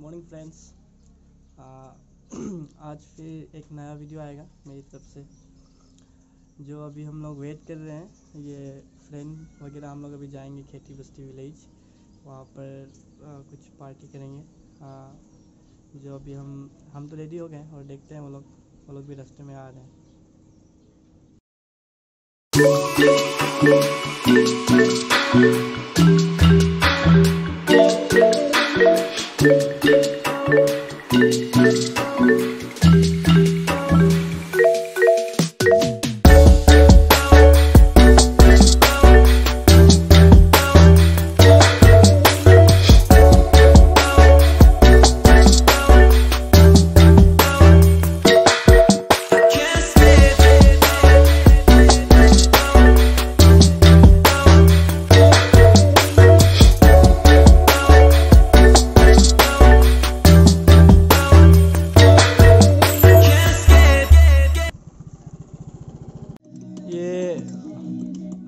Morning friends आज फिर एक नया वीडियो आएगा मेरी तरफ़ से जो अभी हम लोग वेट कर रहे हैं। ये फ्रेंड वगैरह हम लोग अभी जाएँगे खेती बस्ती विलेज वहाँ पर आ, कुछ पार्टी करेंगे। आ, जो अभी हम हम तो रेडी हो गए हैं और देखते हैं वो लोग वो लोग भी रास्ते में आ रहे हैं।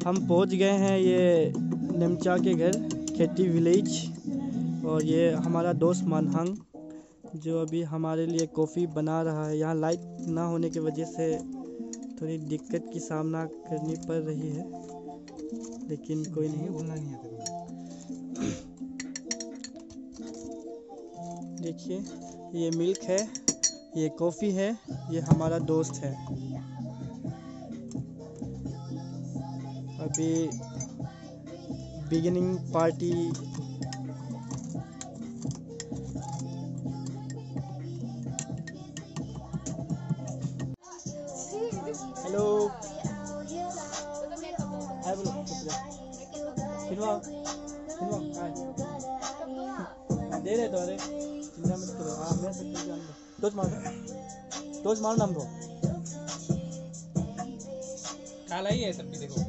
हम पहुँच गए हैं ये निमचा के घर खेती विलेज और ये हमारा दोस्त मानहंग जो अभी हमारे लिए कॉफ़ी बना रहा है। यहाँ लाइट ना होने की वजह से थोड़ी दिक्कत की सामना करनी पड़ रही है लेकिन कोई नहीं। बोलना नहीं आता देखिए ये मिल्क है ये कॉफ़ी है ये हमारा दोस्त है। अभी बिगिनिंग पार्टी हेलो दे रहे तो चिंता मत करो। हाँ मैं सब कुछ मार मारो काला ही है सब देखो।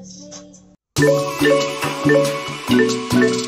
Thank you.